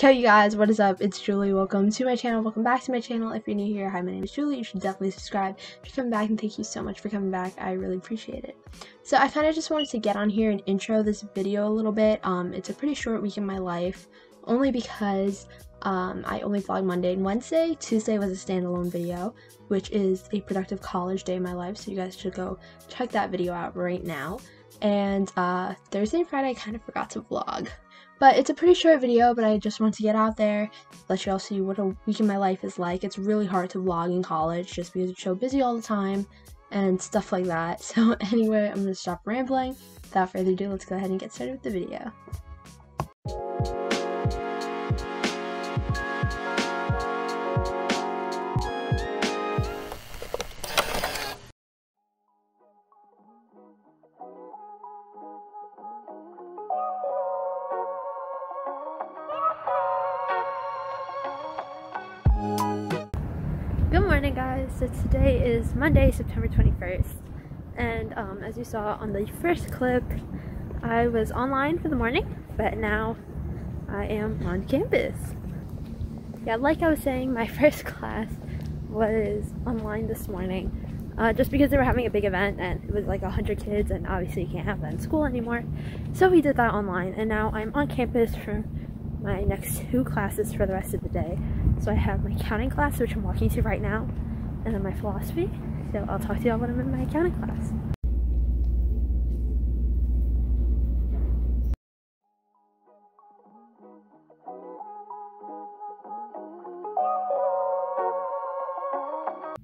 Yo you guys, what is up? It's Julie. Welcome to my channel. Welcome back to my channel. If you're new here, hi, my name is Julie. You should definitely subscribe. Just come back and thank you so much for coming back. I really appreciate it. So I kind of just wanted to get on here and intro this video a little bit. Um, it's a pretty short week in my life, only because um, I only vlog Monday and Wednesday. Tuesday was a standalone video, which is a productive college day in my life. So you guys should go check that video out right now. And uh, Thursday and Friday, I kind of forgot to vlog. But it's a pretty short video, but I just want to get out there, let you all see what a week in my life is like. It's really hard to vlog in college just because you're so busy all the time and stuff like that. So anyway, I'm going to stop rambling. Without further ado, let's go ahead and get started with the video. Good morning guys, so today is Monday, September 21st and um, as you saw on the first clip I was online for the morning but now I am on campus. Yeah, like I was saying, my first class was online this morning uh, just because they were having a big event and it was like 100 kids and obviously you can't have that in school anymore. So we did that online and now I'm on campus for my next two classes for the rest of the day. So I have my accounting class, which I'm walking to right now, and then my philosophy. So I'll talk to y'all when I'm in my accounting class.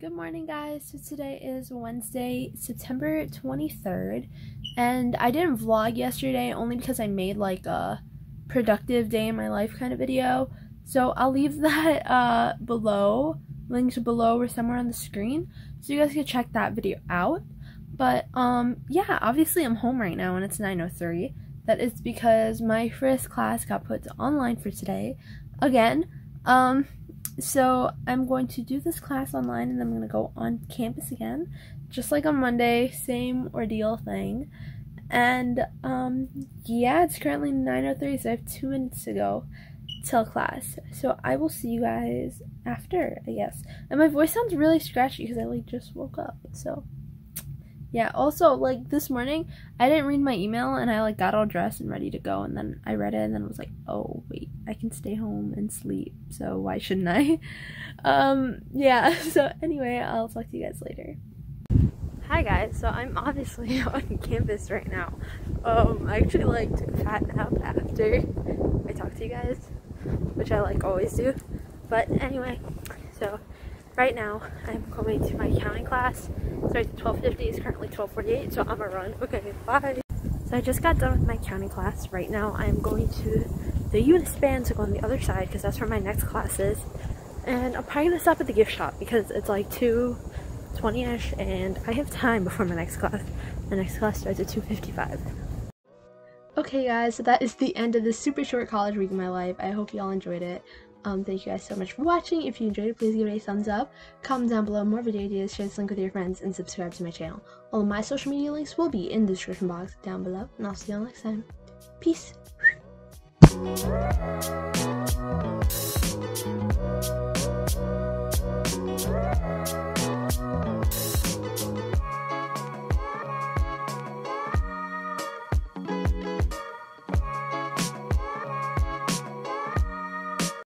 Good morning guys, so today is Wednesday, September 23rd, and I didn't vlog yesterday only because I made like a productive day in my life kind of video. So I'll leave that uh, below, links below or somewhere on the screen, so you guys can check that video out. But um, yeah, obviously I'm home right now and it's 9.03. That is because my first class got put online for today, again. Um, so I'm going to do this class online and then I'm going to go on campus again, just like on Monday, same ordeal thing. And um, yeah, it's currently 9.03, so I have two minutes to go till class. So I will see you guys after, I guess. And my voice sounds really scratchy because I like just woke up. So yeah, also like this morning, I didn't read my email and I like got all dressed and ready to go. And then I read it and then was like, oh wait, I can stay home and sleep. So why shouldn't I? um, yeah, so anyway, I'll talk to you guys later. Hi guys, so I'm obviously on campus right now. Um, I actually like took a fat nap after I talked to you guys, which I like always do. But anyway, so right now I'm going to my accounting class. Starts at 12.50, it's currently 12.48, so I'm a run. Okay, bye. So I just got done with my accounting class. Right now I'm going to the Unispan to go on the other side because that's where my next class is. And I'm probably gonna stop at the gift shop because it's like two 20ish and I have time before my next class. My next class starts at 2.55. Okay guys, so that is the end of this super short college week of my life. I hope you all enjoyed it. Um, thank you guys so much for watching. If you enjoyed it, please give it a thumbs up, comment down below more video ideas, share this link with your friends, and subscribe to my channel. All of my social media links will be in the description box down below, and I'll see you all next time. Peace!